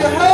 to her.